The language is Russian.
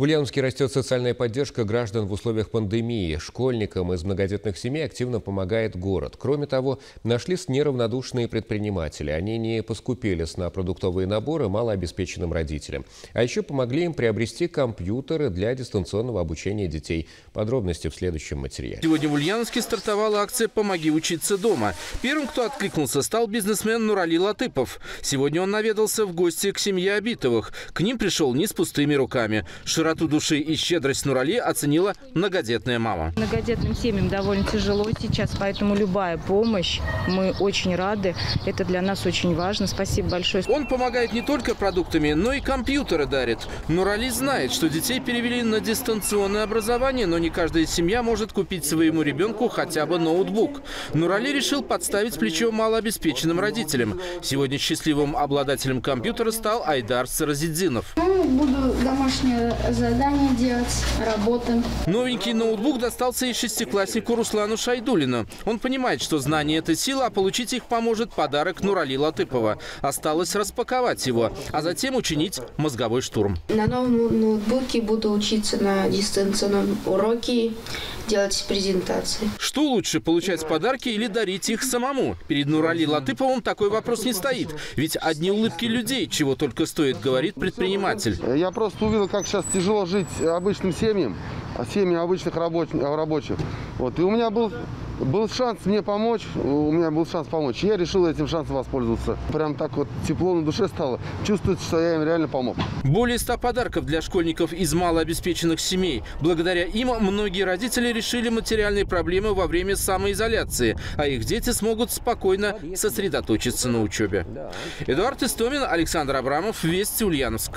В Ульяновске растет социальная поддержка граждан в условиях пандемии. Школьникам из многодетных семей активно помогает город. Кроме того, нашлись неравнодушные предприниматели. Они не поскупились на продуктовые наборы малообеспеченным родителям. А еще помогли им приобрести компьютеры для дистанционного обучения детей. Подробности в следующем материале. Сегодня в Ульяновске стартовала акция «Помоги учиться дома». Первым, кто откликнулся, стал бизнесмен Нурали Латыпов. Сегодня он наведался в гости к семье Обитовых. К ним пришел не с пустыми руками. Широко Широту души и щедрость Нурали оценила многодетная мама. Многодетным семьям довольно тяжело сейчас, поэтому любая помощь, мы очень рады. Это для нас очень важно. Спасибо большое. Он помогает не только продуктами, но и компьютеры дарит. Нурали знает, что детей перевели на дистанционное образование, но не каждая семья может купить своему ребенку хотя бы ноутбук. Нурали решил подставить плечо малообеспеченным родителям. Сегодня счастливым обладателем компьютера стал Айдар Саразидзинов. Ну, буду домашнее задания делать, работы. Новенький ноутбук достался и шестикласснику Руслану Шайдулину. Он понимает, что знание – это сила, а получить их поможет подарок Нурали Латыпова. Осталось распаковать его, а затем учинить мозговой штурм. На новом ноутбуке буду учиться на дистанционном уроке, делать презентации. Что лучше, получать подарки или дарить их самому? Перед Нурали Латыповым такой вопрос не стоит. Ведь одни улыбки людей, чего только стоит, говорит предприниматель. Я просто увидел, как сейчас тяжело тяжело жить обычным семьям, а семьям обычных рабочих. Вот. И у меня был был шанс мне помочь, у меня был шанс помочь. Я решил этим шансом воспользоваться. Прям так вот тепло на душе стало. Чувствуется, что я им реально помог. Более ста подарков для школьников из малообеспеченных семей. Благодаря им многие родители решили материальные проблемы во время самоизоляции, а их дети смогут спокойно сосредоточиться на учебе. Эдуард Истомин, Александр Абрамов, Вести Ульяновск.